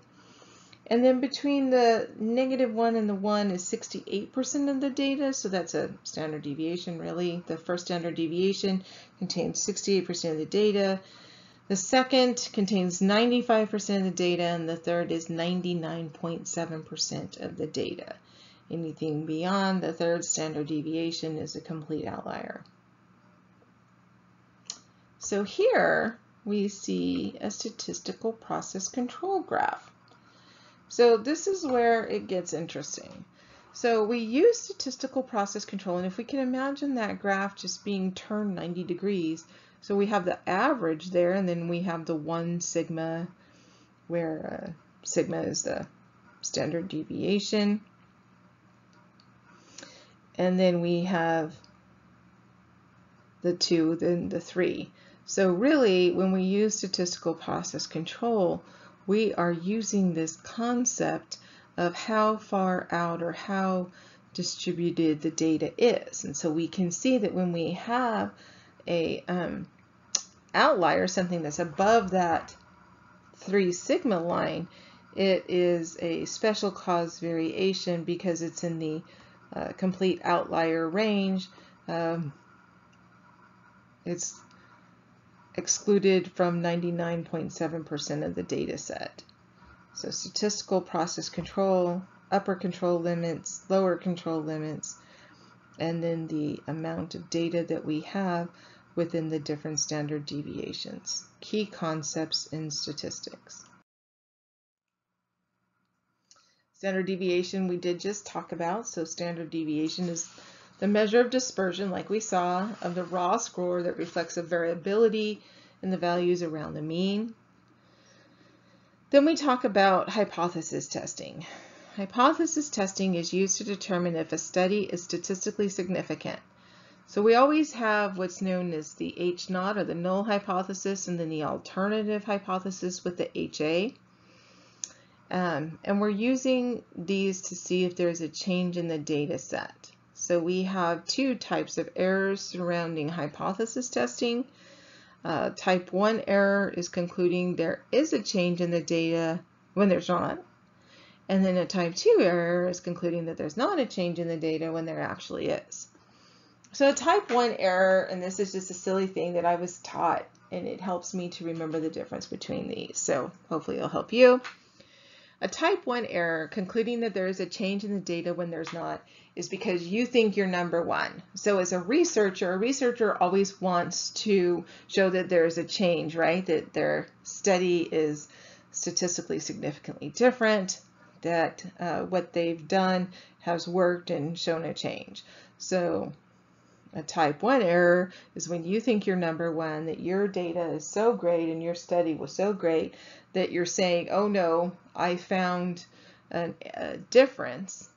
And then between the negative one and the one is 68% of the data. So that's a standard deviation really. The first standard deviation contains 68% of the data. The second contains 95% of the data and the third is 99.7% of the data. Anything beyond the third standard deviation is a complete outlier. So here we see a statistical process control graph. So this is where it gets interesting. So we use statistical process control, and if we can imagine that graph just being turned 90 degrees, so we have the average there, and then we have the one sigma, where uh, sigma is the standard deviation. And then we have the two, then the three. So really, when we use statistical process control, we are using this concept of how far out or how distributed the data is. And so we can see that when we have a um, outlier, something that's above that 3 sigma line, it is a special cause variation because it's in the uh, complete outlier range. Um, it's excluded from 99.7% of the data set. So statistical process control, upper control limits, lower control limits, and then the amount of data that we have within the different standard deviations. Key concepts in statistics. Standard deviation we did just talk about. So standard deviation is the measure of dispersion, like we saw, of the raw score that reflects a variability in the values around the mean. Then we talk about hypothesis testing. Hypothesis testing is used to determine if a study is statistically significant. So we always have what's known as the H naught or the null hypothesis and then the alternative hypothesis with the HA. Um, and we're using these to see if there's a change in the data set. So we have two types of errors surrounding hypothesis testing. Uh, type 1 error is concluding there is a change in the data when there's not. And then a type 2 error is concluding that there's not a change in the data when there actually is. So a type 1 error, and this is just a silly thing that I was taught, and it helps me to remember the difference between these. So hopefully it'll help you. A type 1 error concluding that there is a change in the data when there's not is because you think you're number one. So as a researcher, a researcher always wants to show that there's a change, right? That their study is statistically significantly different, that uh, what they've done has worked and shown a change. So a type 1 error is when you think you're number one, that your data is so great and your study was so great that you're saying, oh no, I found an, a difference,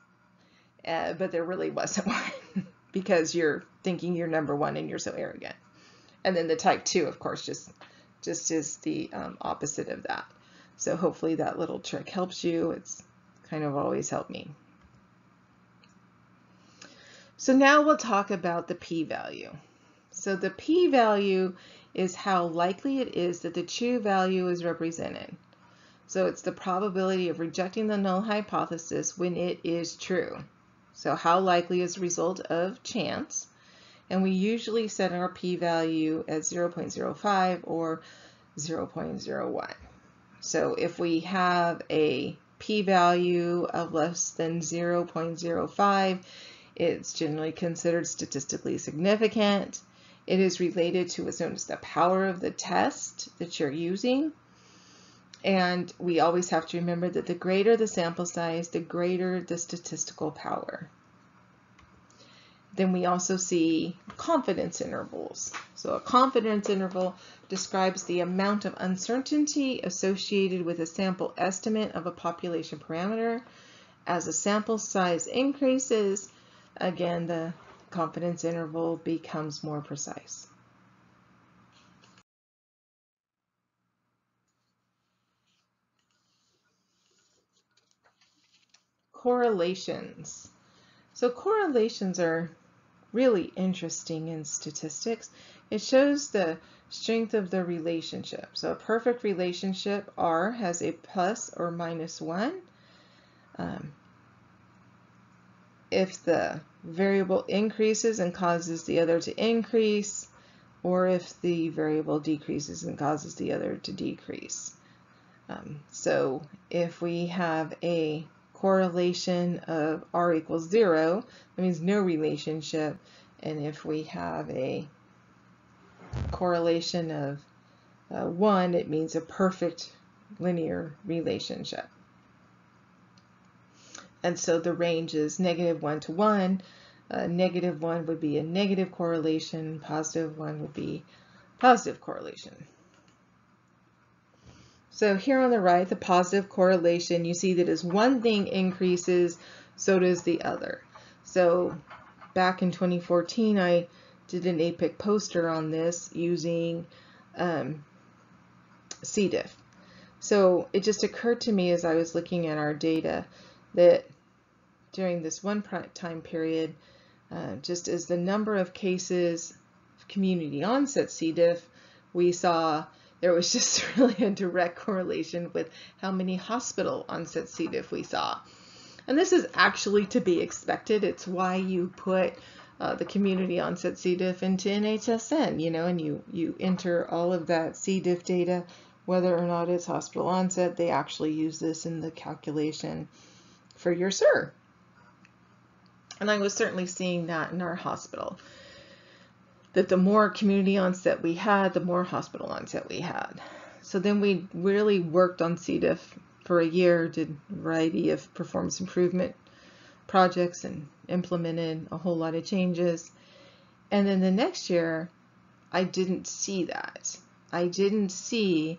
uh, but there really wasn't <laughs> one because you're thinking you're number one and you're so arrogant. And then the type 2, of course, just, just is the um, opposite of that. So hopefully that little trick helps you. It's kind of always helped me. So now we'll talk about the p-value. So the p-value is how likely it is that the true value is represented. So it's the probability of rejecting the null hypothesis when it is true. So how likely is the result of chance? And we usually set our p-value at 0.05 or 0.01. So if we have a p-value of less than 0.05, it's generally considered statistically significant. It is related to what's known as the power of the test that you're using. And we always have to remember that the greater the sample size, the greater the statistical power. Then we also see confidence intervals. So a confidence interval describes the amount of uncertainty associated with a sample estimate of a population parameter. As the sample size increases, again, the confidence interval becomes more precise. Correlations. So correlations are really interesting in statistics. It shows the strength of the relationship. So a perfect relationship, R, has a plus or minus 1. Um, if the variable increases and causes the other to increase, or if the variable decreases and causes the other to decrease. Um, so if we have a correlation of r equals 0, that means no relationship. And if we have a correlation of uh, 1, it means a perfect linear relationship. And so the range is negative 1 to 1. Uh, negative 1 would be a negative correlation. Positive 1 would be positive correlation. So here on the right, the positive correlation, you see that as one thing increases, so does the other. So back in 2014, I did an APIC poster on this using um. So it just occurred to me as I was looking at our data that during this one time period, uh, just as the number of cases of community onset C. diff, we saw there was <laughs> just really a direct correlation with how many hospital onset C. diff we saw. And this is actually to be expected. It's why you put uh, the community onset C. diff into NHSN, you know, and you, you enter all of that C. diff data, whether or not it's hospital onset, they actually use this in the calculation for your SIR. And I was certainly seeing that in our hospital that the more community onset we had, the more hospital onset we had. So then we really worked on C. diff for a year, did a variety of performance improvement projects and implemented a whole lot of changes. And then the next year, I didn't see that. I didn't see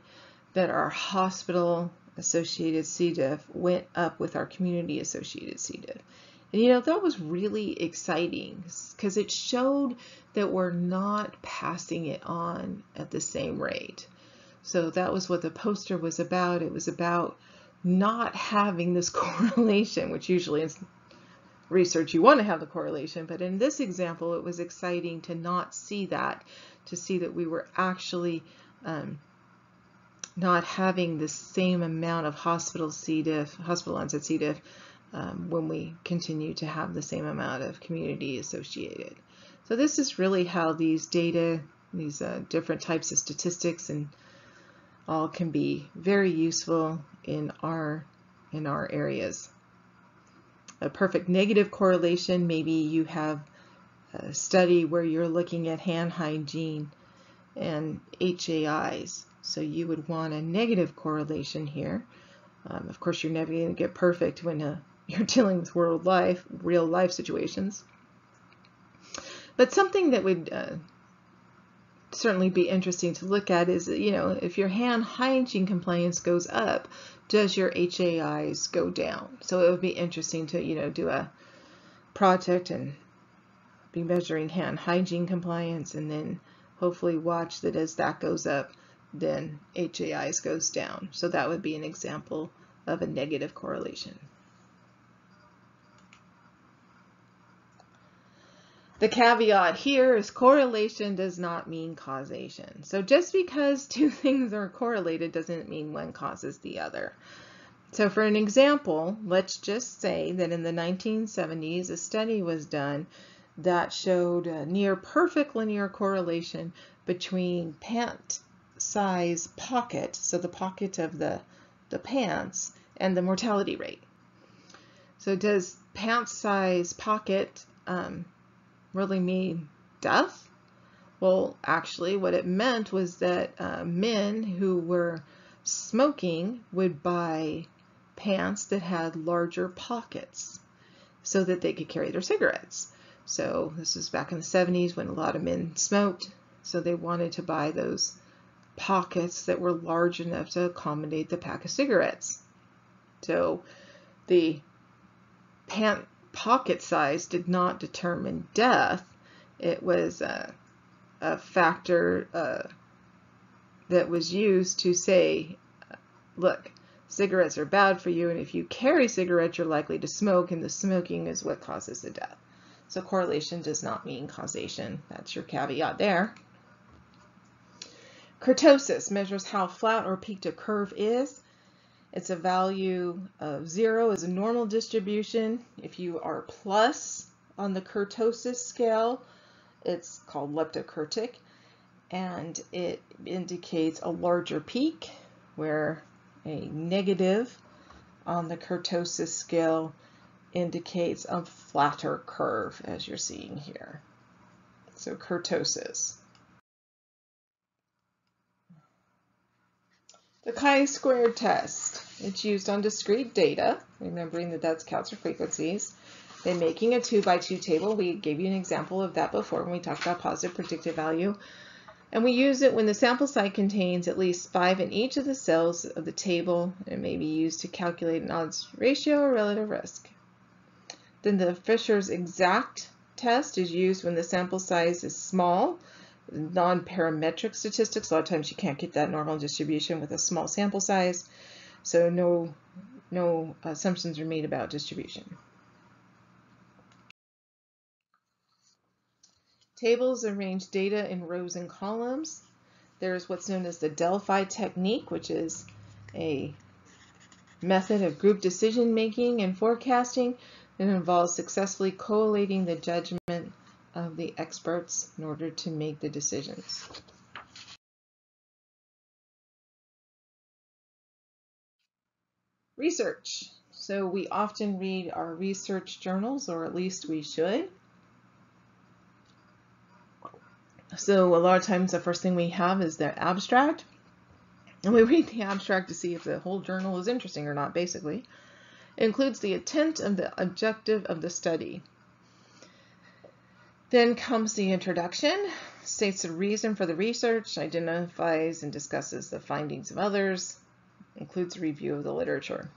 that our hospital associated C. diff went up with our community associated C. diff. And you know, that was really exciting because it showed that we're not passing it on at the same rate. So that was what the poster was about. It was about not having this <laughs> correlation, which usually in research you want to have the correlation, but in this example it was exciting to not see that, to see that we were actually um, not having the same amount of hospital C. diff, hospital onset C. diff um, when we continue to have the same amount of community associated. So this is really how these data, these uh, different types of statistics and all can be very useful in our, in our areas. A perfect negative correlation, maybe you have a study where you're looking at hand hygiene and HAIs. So you would want a negative correlation here. Um, of course, you're never going to get perfect when a you're <laughs> dealing with world life, real life situations. But something that would uh, certainly be interesting to look at is, you know, if your hand hygiene compliance goes up, does your HAIs go down? So it would be interesting to, you know, do a project and be measuring hand hygiene compliance and then hopefully watch that as that goes up, then HAIs goes down. So that would be an example of a negative correlation. The caveat here is correlation does not mean causation. So just because two <laughs> things are correlated doesn't mean one causes the other. So for an example, let's just say that in the 1970s, a study was done that showed a near perfect linear correlation between pant size pocket, so the pocket of the, the pants, and the mortality rate. So does pant size pocket um, really mean death? Well, actually, what it meant was that uh, men who were smoking would buy pants that had larger pockets so that they could carry their cigarettes. So this was back in the 70s when a lot of men smoked, so they wanted to buy those pockets that were large enough to accommodate the pack of cigarettes. So the pant pocket size did not determine death. It was a, a factor uh, that was used to say, look, cigarettes are bad for you, and if you carry cigarettes, you're likely to smoke, and the smoking is what causes the death. So correlation does not mean causation. That's your caveat there. Kurtosis measures how flat or peaked a curve is. It's a value of zero is a normal distribution. If you are plus on the kurtosis scale, it's called leptokurtic, and it indicates a larger peak, where a negative on the kurtosis scale indicates a flatter curve, as you're seeing here. So kurtosis. The chi-squared test. It's used on discrete data, remembering that that's counts or frequencies. Then making a 2 by 2 table, we gave you an example of that before when we talked about positive predictive value. And we use it when the sample size contains at least 5 in each of the cells of the table. It may be used to calculate an odds ratio or relative risk. Then the Fisher's exact test is used when the sample size is small, non-parametric statistics. A lot of times you can't get that normal distribution with a small sample size, so no, no assumptions are made about distribution. Tables arrange data in rows and columns. There's what's known as the Delphi technique, which is a method of group decision making and forecasting it involves successfully collating the judgment of the experts in order to make the decisions. Research. So we often read our research journals, or at least we should. So a lot of times the first thing we have is the abstract. And we read the abstract to see if the whole journal is interesting or not, basically. It includes the intent and the objective of the study. Then comes the introduction, states the reason for the research, identifies and discusses the findings of others, includes a review of the literature.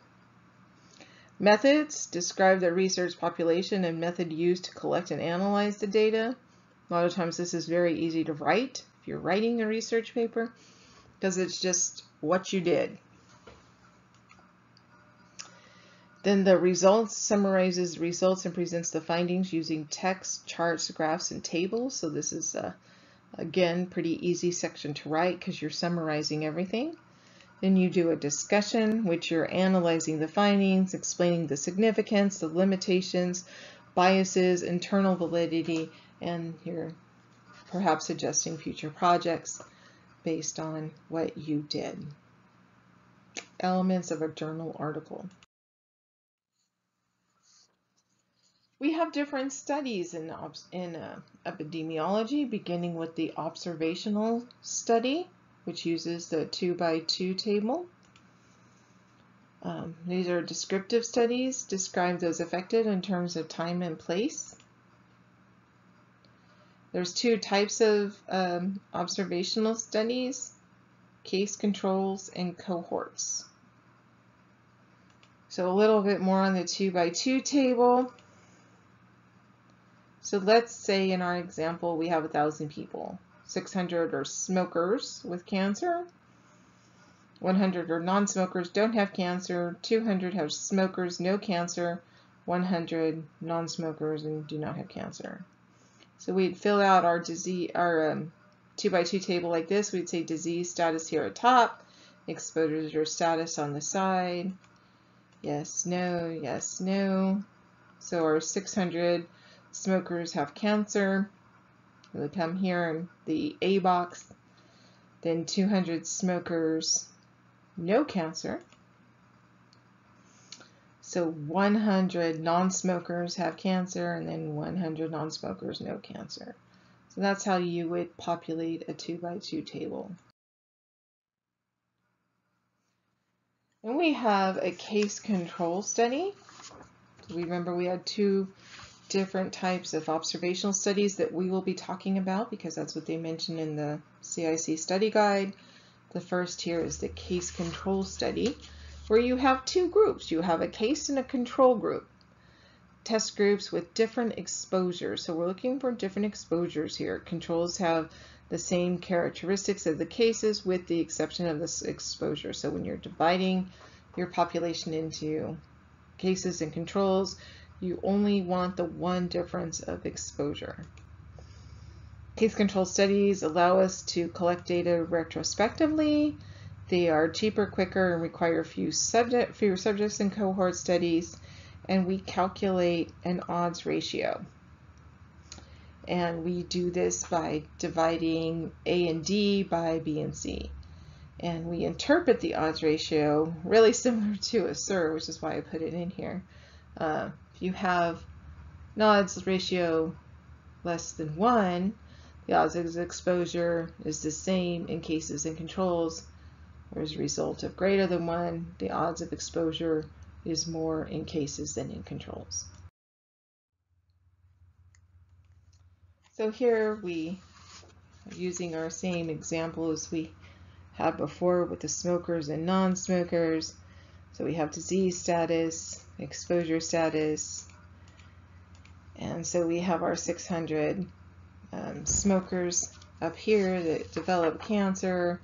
Methods describe the research population and method used to collect and analyze the data. A lot of times this is very easy to write if you're writing a research paper because it's just what you did. Then the results summarizes results and presents the findings using text, charts, graphs, and tables. So this is, a, uh, again, pretty easy section to write because you're summarizing everything. Then you do a discussion, which you're analyzing the findings, explaining the significance, the limitations, biases, internal validity, and you're perhaps suggesting future projects based on what you did. Elements of a journal article. We have different studies in, in uh, epidemiology, beginning with the observational study, which uses the 2 by 2 table. Um, these are descriptive studies, describe those affected in terms of time and place. There's two types of um, observational studies, case controls and cohorts. So a little bit more on the 2 by 2 table. So let's say in our example we have a thousand people. 600 are smokers with cancer. 100 are non-smokers, don't have cancer. 200 have smokers, no cancer. 100 non-smokers and do not have cancer. So we'd fill out our disease, our um, two by two table like this. We'd say disease status here at top, exposure status on the side. Yes, no, yes, no. So our 600 smokers have cancer. They come here in the A box. Then 200 smokers, no cancer. So 100 non-smokers have cancer and then 100 non-smokers no cancer. So that's how you would populate a 2 by 2 table. And we have a case control study. We remember we had two different types of observational studies that we will be talking about because that's what they mention in the CIC study guide. The first here is the case control study where you have two groups. You have a case and a control group. Test groups with different exposures. So we're looking for different exposures here. Controls have the same characteristics of the cases with the exception of this exposure. So when you're dividing your population into cases and controls, You only want the one difference of exposure. Case control studies allow us to collect data retrospectively. They are cheaper, quicker, and require few subject, fewer subjects in cohort studies. And we calculate an odds ratio. And we do this by dividing A and D by B and C. And we interpret the odds ratio really <laughs> similar to a SIR, which is why I put it in here. Uh, if you have odds ratio less than 1, the odds of exposure is the same in cases and controls, or as a result of greater than 1, the odds of exposure is more in cases than in controls. So here we are using our same example as we had before with the smokers and non-smokers. So we have disease status, exposure status, and so we have our 600 um, smokers up here that develop cancer,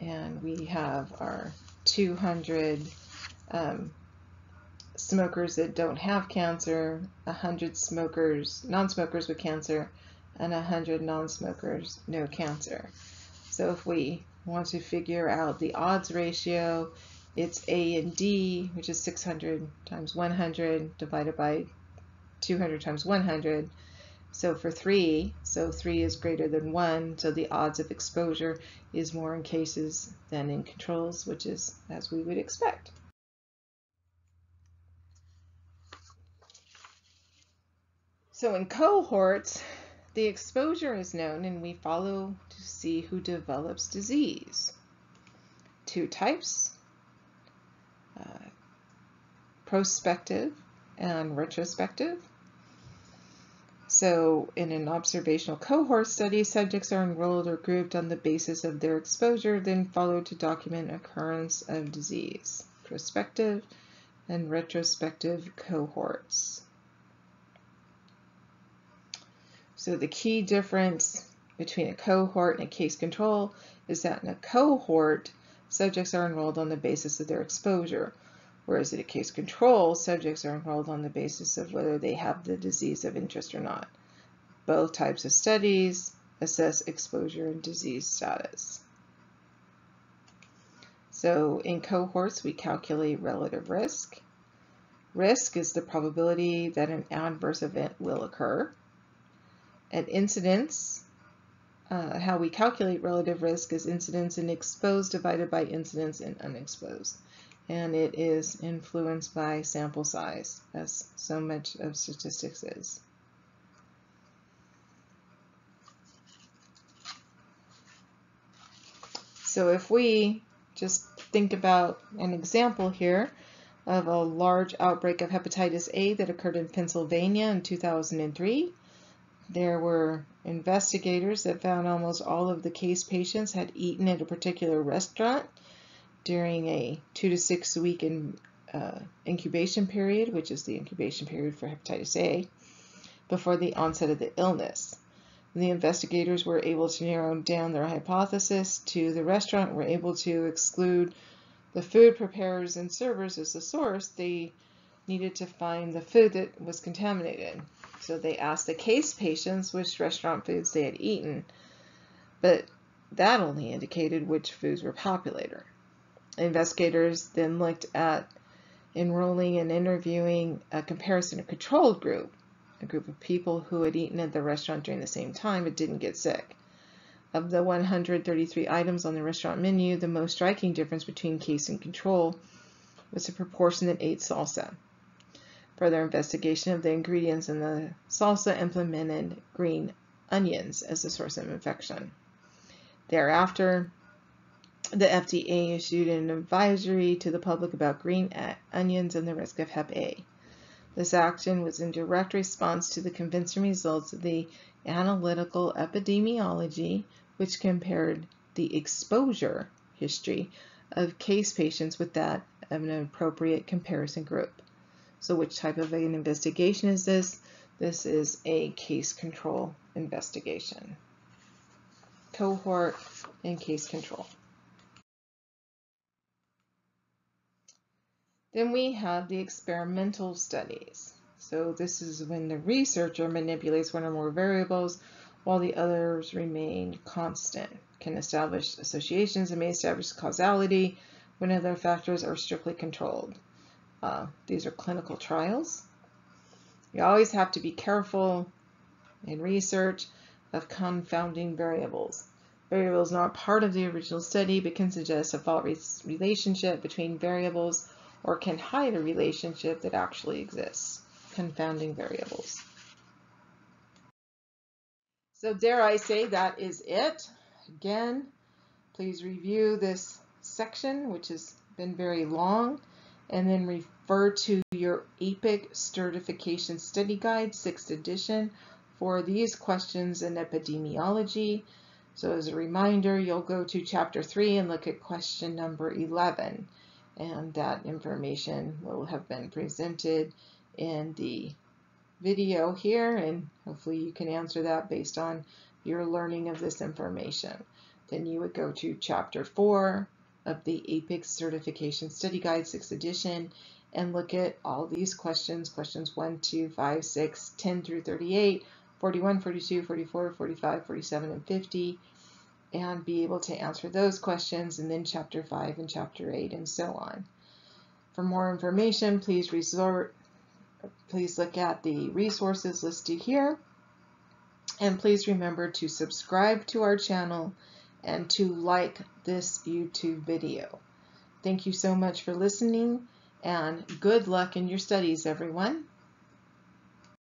and we have our 200 um, smokers that don't have cancer, 100 smokers, non-smokers with cancer, and 100 non-smokers no cancer. So if we want to figure out the odds ratio, it's A and D, which is 600 times 100 divided by 200 times 100. So for 3, so 3 is greater than 1, so the odds of exposure is more in cases than in controls, which is as we would expect. So in cohorts, the exposure is known and we follow to see who develops disease. Two types, prospective and retrospective. So in an observational cohort study, subjects are enrolled or grouped on the basis of their exposure, then followed to document occurrence of disease. Prospective and retrospective cohorts. So the key difference between a cohort and a case control is that in a cohort, subjects are enrolled on the basis of their exposure, whereas in a case control, subjects are enrolled on the basis of whether they have the disease of interest or not. Both types of studies assess exposure and disease status. So in cohorts, we calculate relative risk. Risk is the probability that an adverse event will occur And incidence, uh, how we calculate relative risk is incidence in exposed divided by incidence in unexposed. And it is influenced by sample size, as so much of statistics is. So if we just think about an example here of a large outbreak of hepatitis A that occurred in Pennsylvania in 2003, there were investigators that found almost all of the case patients had eaten at a particular restaurant during a two to six week in, uh, incubation period, which is the incubation period for hepatitis A, before the onset of the illness. The investigators were able to narrow down their hypothesis to the restaurant, were able to exclude the food preparers and servers as the source. They needed to find the food that was contaminated. So they asked the case patients which restaurant foods they had eaten, but that only indicated which foods were popular. Investigators then looked at enrolling and interviewing a comparison of controlled group, a group of people who had eaten at the restaurant during the same time but didn't get sick. Of the 133 items on the restaurant menu, the most striking difference between case and control was the proportion that ate salsa. Further investigation of the ingredients in the salsa implemented green onions as the source of infection. Thereafter, the FDA issued an advisory to the public about green onions and the risk of Hep A. This action was in direct response to the convincing results of the analytical epidemiology, which compared the exposure history of case patients with that of an appropriate comparison group. So which type of an investigation is this? This is a case control investigation. Cohort and case control. Then we have the experimental studies. So this is when the researcher manipulates one or more variables while the others remain constant. Can establish associations and may establish causality when other factors are strictly controlled. Uh, these are clinical trials. You always have to be careful in research of confounding variables. Variables not part of the original study but can suggest a fault relationship between variables or can hide a relationship that actually exists. Confounding variables. So dare I say that is it. Again, please review this section, which has been very long, and then refer to your APIC Certification Study Guide, 6th edition, for these questions in epidemiology. So as a reminder, you'll go to chapter 3 and look at question number 11, and that information will have been presented in the video here, and hopefully you can answer that based on your learning of this information. Then you would go to chapter 4 of the APIC Certification Study Guide 6th edition and look at all these questions, questions 1, 2, 5, 6, 10 through 38, 41, 42, 44, 45, 47, and 50, and be able to answer those questions, and then chapter 5 and chapter 8, and so on. For more information, please resort please look at the resources listed here. And please remember to subscribe to our channel and to like this YouTube video. Thank you so much for listening and good luck in your studies, everyone.